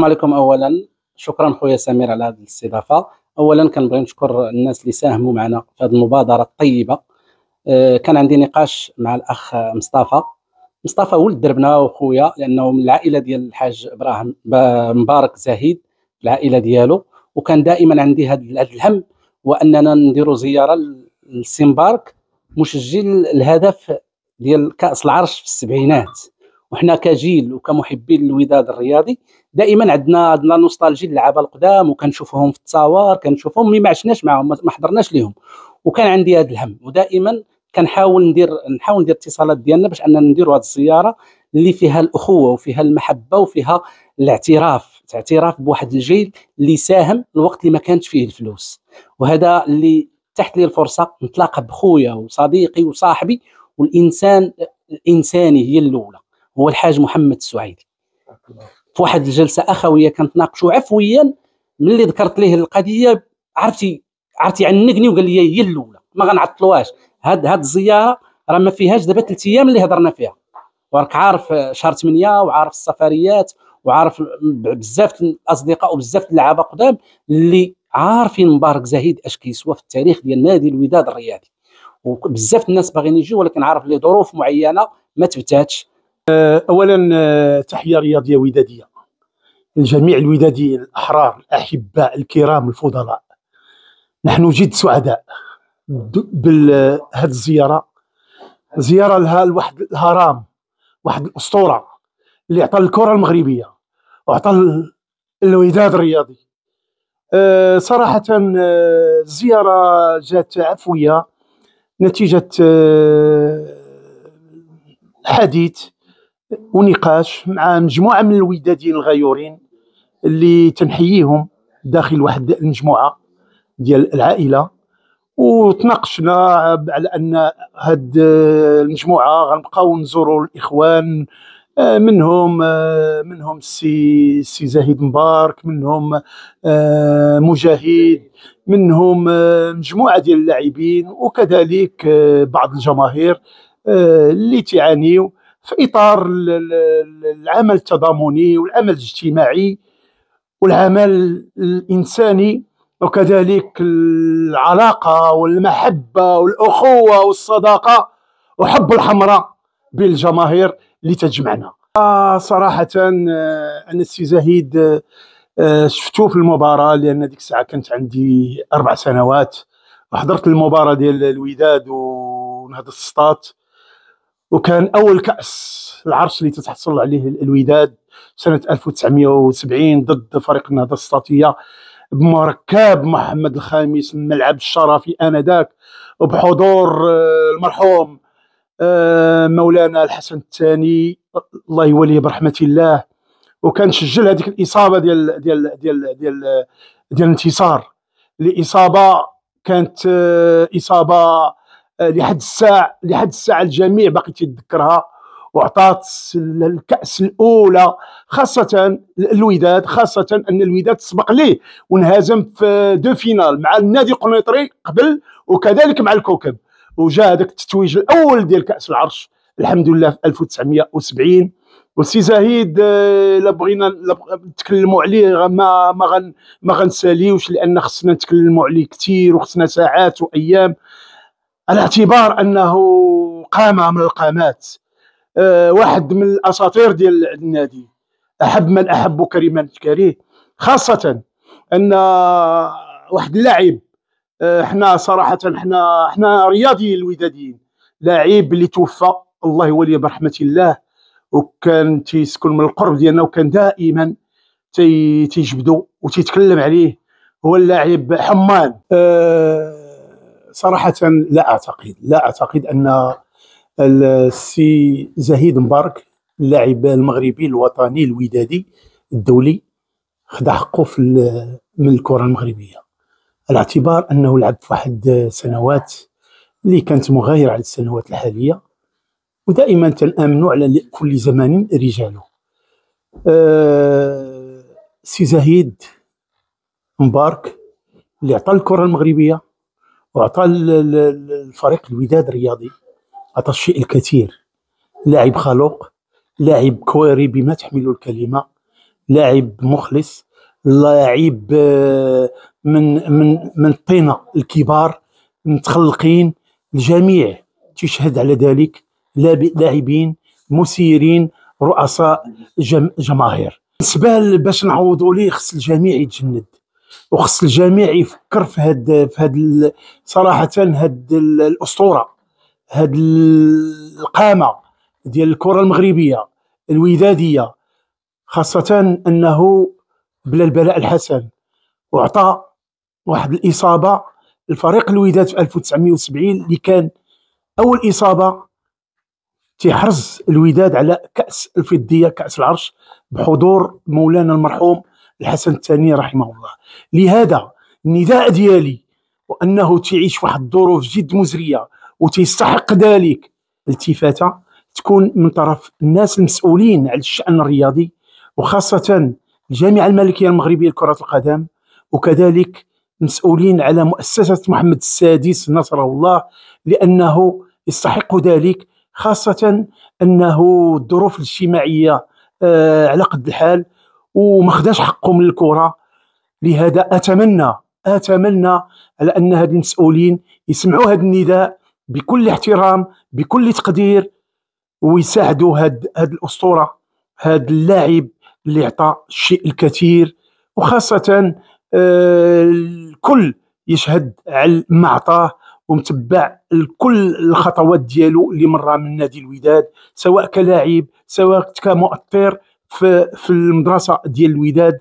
السلام عليكم. اولا شكرا خويا سمير على هذه الاستضافة. اولا كنبغي نشكر الناس اللي ساهموا معنا في هذه المبادرة الطيبة. آه، كان عندي نقاش مع الأخ مصطفى. مصطفى ولد دربنا وخويا لأنه من العائلة ديال الحاج إبراهيم مبارك زاهد العائلة ديالو. وكان دائما عندي هذا الهم وأننا نديروا زيارة للسي مبارك مسجل الهدف ديال كأس العرش في السبعينات. وحنا كجيل وكمحبين للوداد الرياضي دائما عندنا عندنا nostalgie اللعابه القدام وكنشوفهم في التصاور كنشوفهم mais ما عشناش معاهم ما حضرناش ليهم. وكان عندي هذا الهم ودائما كنحاول ندير نحاول ندير اتصالات ديالنا باش أننا نديروا هذه الزيارة اللي فيها الأخوة وفيها المحبة وفيها الاعتراف اعتراف بواحد الجيل اللي ساهم الوقت اللي ما كانش فيه الفلوس. وهذا اللي تاحت لي الفرصة نتلاقى بخويا وصديقي وصاحبي والإنسان الإنساني هي الأولى. هو الحاج محمد السعيدي في واحد الجلسه أخوية كنتناقشوا عفويا ملي ذكرت ليه القضية عرفتي عرفتي عنقني وقال لي هي الأولى ما غنعطلوهاش. هاد هاد الزيارة راه ما فيهاش دابا ثلاث أيام اللي هضرنا فيها. وراك عارف شهر 8 وعارف السفريات وعارف بزاف الأصدقاء وبزاف اللعابة قدام اللي عارفين مبارك زهيد أش كيسوى في التاريخ ديال نادي الوداد الرياضي. وبزاف الناس باغيين يجيو ولكن عارف لي ظروف معينة ما تبتاتش. اولا آه، تحية رياضية ودادية لجميع الوداديين الأحرار الأحباء الكرام الفضلاء. نحن جد سعداء بهذه الزيارة. زيارة لها لواحد الهرم واحد الأسطورة اللي عطى الكرة المغربية وعطى ال- الوداد الرياضي. آه، صراحة آه، الزيارة جات عفوية نتيجة حديث ونقاش مع مجموعة من الوداديين الغيورين اللي تنحييهم داخل واحد المجموعة ديال العائلة. وتناقشنا على أن هاد المجموعة غنبقاو نزوروا الإخوان آه، منهم آه، منهم السي السي زاهد مبارك منهم آه، مجاهد منهم مجموعة ديال اللاعبين وكذلك بعض الجماهير اللي تعانيوا في إطار ال- ال- العمل التضامني والعمل الاجتماعي والعمل الإنساني وكذلك العلاقة والمحبة والأخوة والصداقة وحب الحمراء بين الجماهير اللي تجمعنا. صراحة آه، أنا السي زهيد آه، شفتو في المباراة لأن ديك الساعة كانت عندي أربع سنوات وحضرت المباراة ديال الوداد ونهضه السطات وكان أول كأس العرش اللي تتحصل عليه الوداد سنة 1970 ضد فريق النهضة السطاتيه بمركب محمد الخامس الملعب الشرفي آنذاك وبحضور آه، المرحوم آه، مولانا الحسن الثاني الله يوليه برحمة الله. وكان سجل هذيك الإصابة ديال ديال ديال ديال ديال الانتصار. الإصابة كانت آه، إصابة لحد الساعة لحد الساعة الجميع باقي تيتذكرها. وعطات الكأس الأولى خاصة الوداد خاصة أن الوداد سبق ليه وانهزم في deux finales مع النادي القنيطري قبل وكذلك مع الكوكب. وجاء هذاك التتويج الأول ديال كأس العرش الحمد لله في 1970 والسي زهيد آه، الا بغينا إلا بغ- نتكلموا عليه ما ما ما غنساليوش لأن خصنا نتكلموا عليه كثير وخصنا ساعات وأيام. على اعتبار انه قامه من القامات. آه، واحد من الأساطير ديال النادي. أحب من أحب كريما كريه خاصة أن واحد اللاعب آه، إحنا صراحة إحنا إحنا رياضيين الوداديين. لاعب اللي توفى الله يوليه برحمة الله وكان تيسكن من القرب ديالنا وكان دائما تي تيجبدو وتيتكلم عليه. هو اللاعب حمان. أه صراحة لا أعتقد لا أعتقد أن السي زهيد مبارك اللاعب المغربي الوطني الودادي الدولي خدا حقه في من الكرة المغربية. على اعتبار أنه لعب في واحد سنوات اللي كانت مغايرة على السنوات الحالية ودائما تنامنوا على كل زمان رجاله. آه، سي زهيد مبارك اللي عطى الكرة المغربية ال- الفريق الوداد الرياضي عطى الشيء الكثير. لاعب خلوق لاعب كويري بما تحمل الكلمة لاعب مخلص لاعب آه، من من من الطينة الكبار متخلقين الجميع تشهد على ذلك. لاعبين مسيرين رؤساء جم جماهير. بالنسبة باش نعوضوا ليه خص الجميع يتجند. وخص الجميع يفكر في هاد في هاد صراحة هاد ال- الأسطورة هاد ال- القامة ديال الكرة المغربية الودادية خاصة أنه بلا البلاء الحسن وعطى واحد الإصابة الفريق الوداد في 1970 اللي كان أول إصابة تيحرز الوداد على كأس الفضية كأس العرش بحضور مولانا المرحوم الحسن الثاني رحمه الله. لهذا النداء ديالي وأنه تعيش واحد الظروف جد مزرية وتيستحق ذلك. التفاتة تكون من طرف الناس المسؤولين على الشأن الرياضي وخاصة الجامعة الملكية المغربية لكرة القدم وكذلك مسؤولين على مؤسسة محمد السادس نصره الله لأنه يستحق ذلك خاصة أنه الظروف الاجتماعية آه، على قد الحال وما خداش حقه من الكره لهذا أتمنى أتمنى على أن هاد المسؤولين يسمعوا هذا النداء بكل احترام بكل تقدير ويساعدوا هاد هاد الأسطورة هاد اللاعب اللي عطى الشيء الكثير. وخاصة آه، الكل يشهد على ما عطاه ومتبع كل الخطوات ديالو اللي مرة من نادي الوداد سواء كلاعب سواء كمؤثر في في المدرسة ديال الوداد.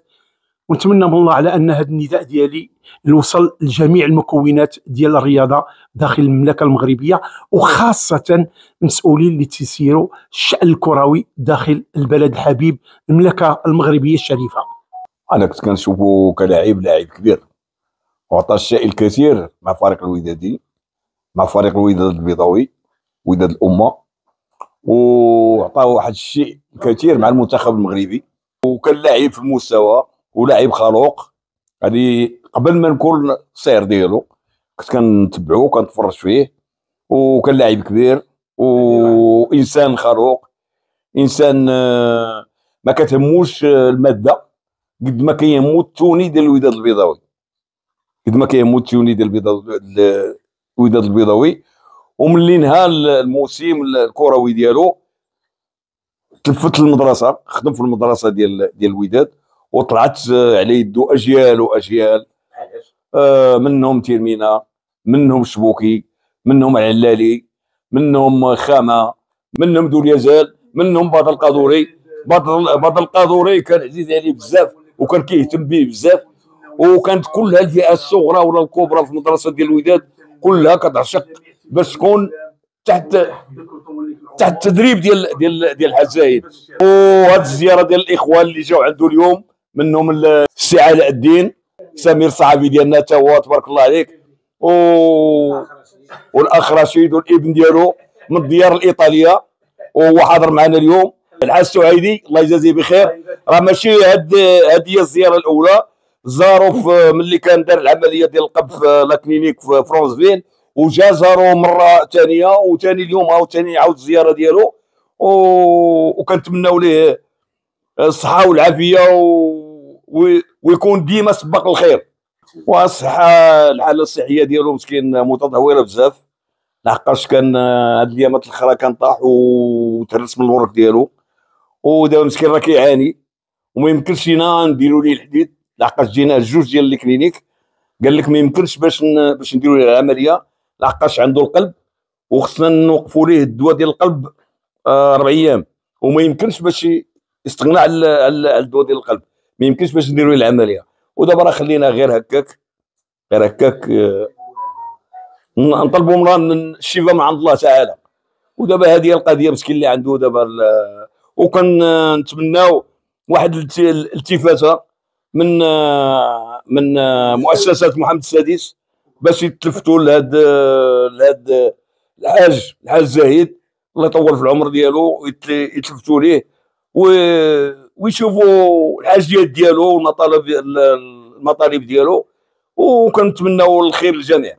ونتمنى من الله على أن هذا النداء ديالي يوصل لجميع المكونات ديال الرياضة داخل المملكة المغربية وخاصة المسؤولين اللي تيسيروا الشأن الكروي داخل البلد الحبيب المملكة المغربية الشريفة. أنا كنت كنشوفه كلاعب لاعب كبير. وعطى الشيء الكثير مع فريق الودادي مع فريق الوداد البيضاوي وداد الأمة. وعطى واحد الشيء كثير مع المنتخب المغربي وكان لاعب في المستوى ولاعب خلوق. هذه قبل ما نكون السير ديالو كنت كنتبعو كنتفرج فيه وكان لاعب كبير وإنسان خلوق. إنسان آه، ما كتهموش آه، المادة. قد ما كيهمو التوني ديال الوداد البيضاوي. قد ما كيهمو التوني ديال الوداد البيضاوي. وملي نهى الموسم الكروي ديالو تلفت المدرسة خدم في المدرسة ديال ديال الوداد وطلعت آه، على يدو أجيال وأجيال. آه، منهم تيرمينا منهم شبوكي منهم علالي منهم خامة منهم دول يزال منهم بدر القادوري بدر بدر القادوري كان عزيز عليه بزاف وكان كيهتم به بزاف وكانت كلها الفئة الصغرى ولا الكبرى في المدرسة ديال الوداد كلها كتعشق باش تكون تحت تحت التدريب ديال ديال ديال الحاج زايد وهاد الزيارة ديال الإخوان اللي جاو عنده اليوم منهم السي علاء الدين سمير صحابي ديالنا تا هو تبارك الله عليك. و... والاخ رشيد والإبن ديالو من الديار الإيطالية. وهو حاضر معنا اليوم. الحاج سعيدي الله يجازيه بخير. راه ماشي هاد هاد هي الزيارة الأولى. زاروا في ملي كان دار العملية ديال القلب في la clinique في فرونسفيل وجا زاروا مرة ثانية وثاني اليوم هاو ثاني عاود الزياره ديالو. وكنتمناو ليه الصحة والعافية. و... ويكون ديما سباق الخير. والصحة الحالة الصحية ديالو مسكين متدهوره بزاف. لحقاش كان هاد الايامات الاخرى كان طاح وتهرس من الورك ديالو. ودابا مسكين راه كيعاني وما يمكنش لينا نديروا ليه الحديد. لحقاش جينا جوج ديال ال cliniques. قال لك ما يمكنش باش ن... باش نديروا ليه العملية. لحقاش عنده القلب وخصنا نوقفوا ليه الدواء ديال القلب آه، أربع أيام. وما يمكنش باش يستغنى على الدواء ديال القلب. ما يمكنش باش نديروا ليه العملية. ودابا راه خلينا غير هكاك غير هكاك آه، نطلبوا من الشفاء من عند الله تعالى. ودابا هذه القضية مسكين اللي عنده دابا ال- وكنتمناو واحد الالت- الالتفاته من آه، من آه، مؤسسة محمد السادس. باش يتلفتوا لهاد لهاد الحاج الحاج زاهد الله يطول في العمر ديالو يتلفتوا ليه ويشوفوا الحاجيات ديالو والمطالب المطالب ديالو وكنتمناو الخير للجميع.